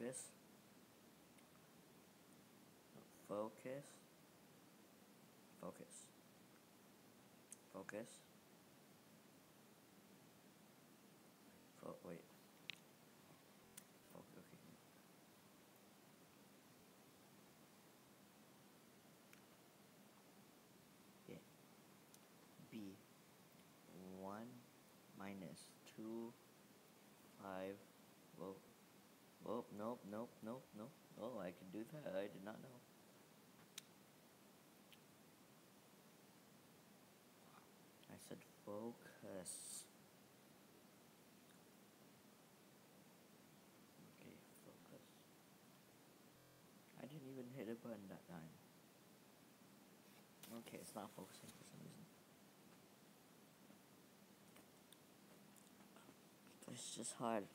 focus. Focus. Focus. Focus. Fo wait. Focus, okay. Yeah. B. 1 minus 2, 5, whoa. Whoa, nope, nope, nope, nope. Oh, I can do that. I did not know. I said focus. Okay, focus. I didn't even hit a button that time. Okay, it's not focusing for some reason. It's just hard.